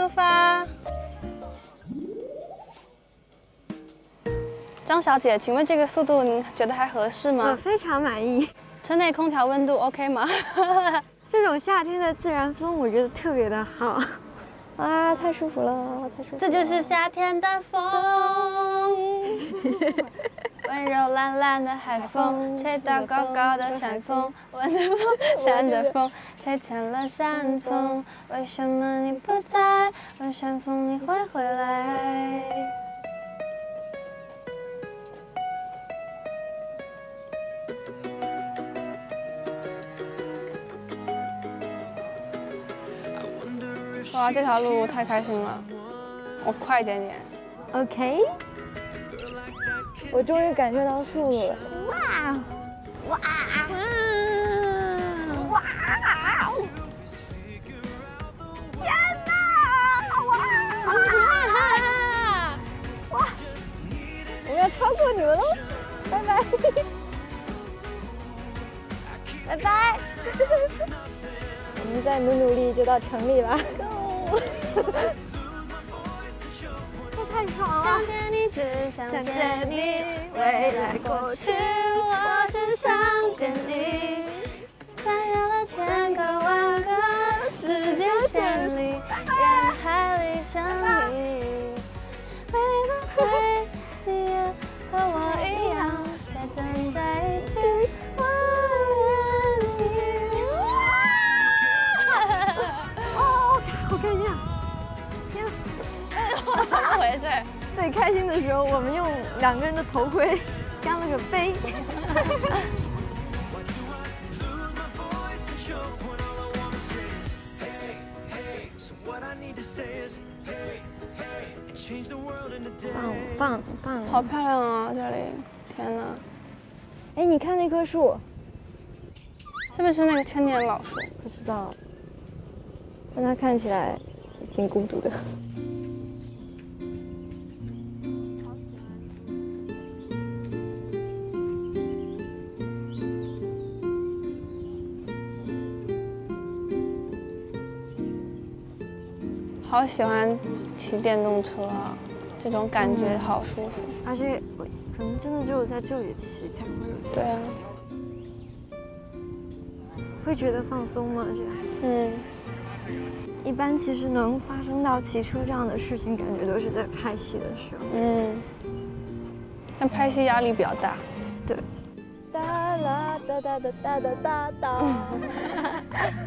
出发。张小姐，请问这个速度您觉得还合适吗我？非常满意。车内空调温度 OK 吗？这种夏天的自然风，我觉得特别的好。啊，太舒服了，太舒服了。这就是夏天的风，温柔懒懒的海风，吹到高高的山峰，温的风，山的风，吹成了山峰。为什么你不在？问山峰你会回来？哇，这条路太开心了！我快一点点。OK，我终于感受到速度了。哇哇哇！天哪！哇哇！我要超过你们喽！拜拜！拜拜！我们再努努力就到城里 了。这太爽只想见你，未来过去，我只想见你。穿越了千个万个时间线里，人海里相依。会不会你也和我一样，在等待一句我愿意？哦，好开心啊！天 怎么回事？最开心的时候，我们用两个人的头盔 干了个杯。棒棒棒！好漂亮啊，这里！天哪，哎，你看那棵树，是不是那个千年老树？不知道，但它看起来挺孤独的。好喜欢骑电动车啊，这种感觉好舒服。而且我可能真的只有在这里骑才会有对啊，会觉得放松吗？这样？嗯，一般其实能发生到骑车这样的事情，感觉都是在拍戏的时候。嗯，但拍戏压力比较大。对。哒啦哒哒哒哒哒哒哒。